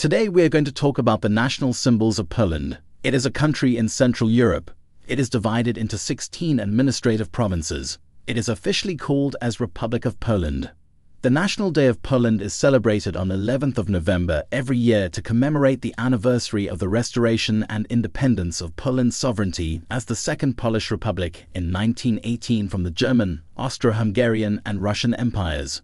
Today we are going to talk about the national symbols of Poland. It is a country in Central Europe. It is divided into 16 administrative provinces. It is officially called as Republic of Poland. The National Day of Poland is celebrated on 11th of November every year to commemorate the anniversary of the restoration and independence of Poland's sovereignty as the Second Polish Republic in 1918 from the German, Austro-Hungarian and Russian empires.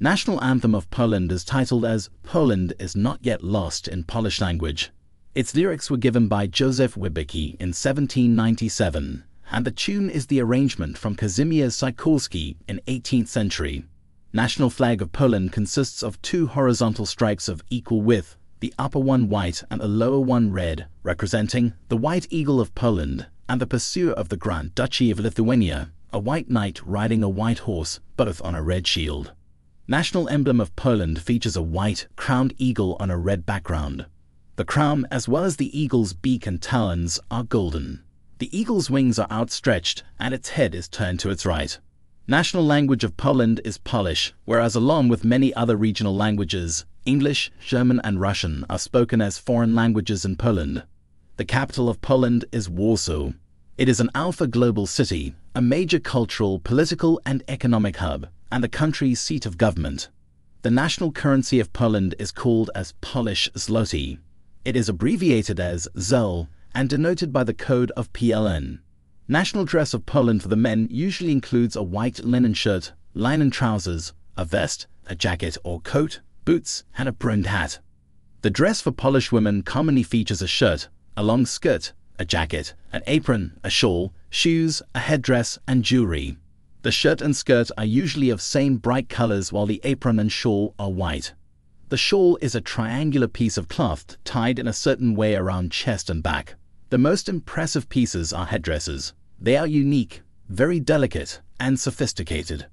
National anthem of Poland is titled as Poland is not yet lost in Polish language. Its lyrics were given by Józef Wybicki in 1797, and the tune is the arrangement from Kazimierz Sikorski in 18th century. National flag of Poland consists of two horizontal stripes of equal width, the upper one white and the lower one red, representing the White Eagle of Poland and the pursuer of the Grand Duchy of Lithuania, a white knight riding a white horse, both on a red shield. National emblem of Poland features a white, crowned eagle on a red background. The crown, as well as the eagle's beak and talons, are golden. The eagle's wings are outstretched and its head is turned to its right. National language of Poland is Polish, whereas along with many other regional languages, English, German and Russian are spoken as foreign languages in Poland. The capital of Poland is Warsaw. It is an alpha global city, a major cultural, political and economic hub, and the country's seat of government. The national currency of Poland is called as Polish zloty. It is abbreviated as ZEL and denoted by the code of PLN. National dress of Poland for the men usually includes a white linen shirt, linen trousers, a vest, a jacket or coat, boots, and a brimmed hat. The dress for Polish women commonly features a shirt, a long skirt, a jacket, an apron, a shawl, shoes, a headdress, and jewelry. The shirt and skirt are usually of same bright colors while the apron and shawl are white. The shawl is a triangular piece of cloth tied in a certain way around chest and back. The most impressive pieces are headdresses. They are unique, very delicate, and sophisticated.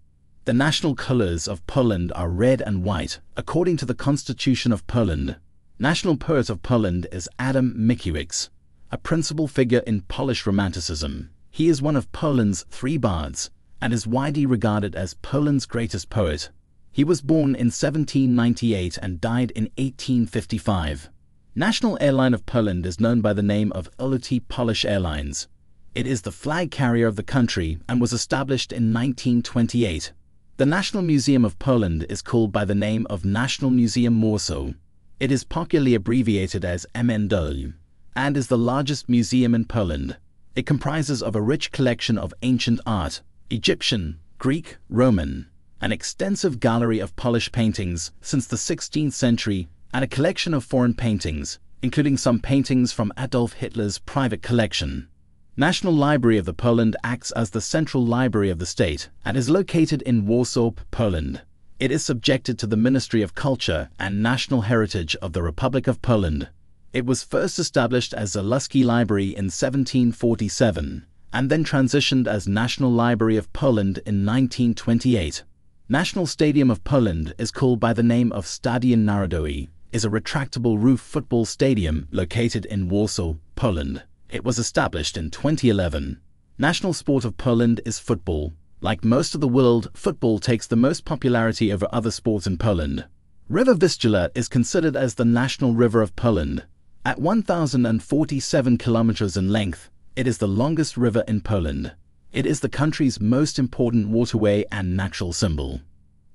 The national colors of Poland are red and white, according to the Constitution of Poland. National poet of Poland is Adam Mickiewicz, a principal figure in Polish Romanticism. He is one of Poland's three bards and is widely regarded as Poland's greatest poet. He was born in 1798 and died in 1855. National airline of Poland is known by the name of LOT Polish Airlines. It is the flag carrier of the country and was established in 1928. The National Museum of Poland is called by the name of National Museum Warsaw. It is popularly abbreviated as MNW and is the largest museum in Poland. It comprises of a rich collection of ancient art, Egyptian, Greek, Roman, an extensive gallery of Polish paintings since the 16th century and a collection of foreign paintings, including some paintings from Adolf Hitler's private collection. National Library of the Poland acts as the central library of the state and is located in Warsaw, Poland. It is subjected to the Ministry of Culture and National Heritage of the Republic of Poland. It was first established as Zaluski Library in 1747 and then transitioned as National Library of Poland in 1928. National Stadium of Poland is called by the name of Stadion Narodowy, is a retractable roof football stadium located in Warsaw, Poland. It was established in 2011. National sport of Poland is football. Like most of the world, football takes the most popularity over other sports in Poland. River Vistula is considered as the national river of Poland. At 1,047 kilometers in length, it is the longest river in Poland. It is the country's most important waterway and natural symbol.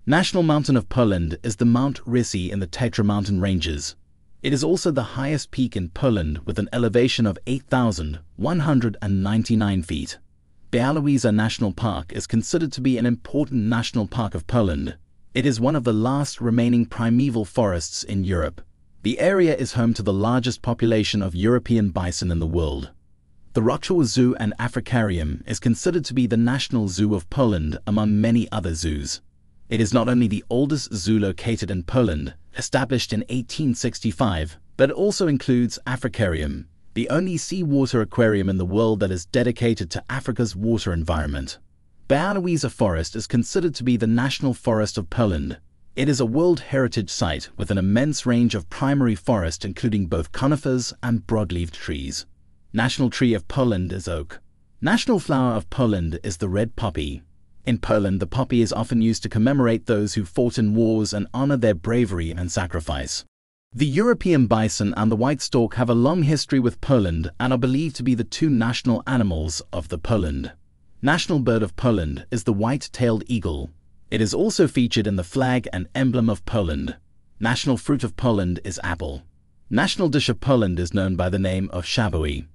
National mountain of Poland is the Mount Rysy in the Tatra mountain ranges. It is also the highest peak in Poland with an elevation of 8,199 feet. Białowieża National Park is considered to be an important national park of Poland. It is one of the last remaining primeval forests in Europe. The area is home to the largest population of European bison in the world. The Wrocław Zoo and Africarium is considered to be the national zoo of Poland among many other zoos. It is not only the oldest zoo located in Poland, established in 1865, but it also includes Africarium, the only seawater aquarium in the world that is dedicated to Africa's water environment. Białowieża Forest is considered to be the national forest of Poland. It is a World Heritage Site with an immense range of primary forest including both conifers and broadleaved trees. National tree of Poland is oak. National flower of Poland is the red poppy. In Poland, the poppy is often used to commemorate those who fought in wars and honor their bravery and sacrifice. The European bison and the white stork have a long history with Poland and are believed to be the two national animals of the Poland. National bird of Poland is the white-tailed eagle. It is also featured in the flag and emblem of Poland. National fruit of Poland is apple. National dish of Poland is known by the name of schabowy.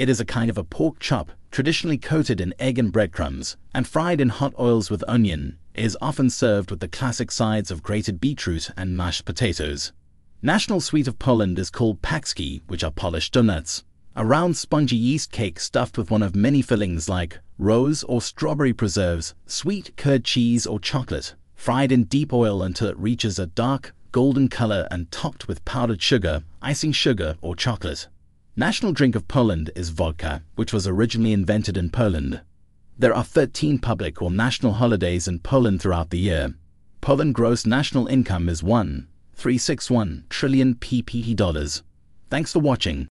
It is a kind of a pork chop, traditionally coated in egg and breadcrumbs, and fried in hot oils with onion. Is often served with the classic sides of grated beetroot and mashed potatoes. National sweet of Poland is called paczki, which are polished donuts. A round spongy yeast cake stuffed with one of many fillings like rose or strawberry preserves, sweet curd cheese or chocolate, fried in deep oil until it reaches a dark, golden color and topped with powdered sugar, icing sugar or chocolate. National drink of Poland is vodka, which was originally invented in Poland. There are 13 public or national holidays in Poland throughout the year. Poland gross national income is 1. 361 trillion PPP dollars. Thanks for watching.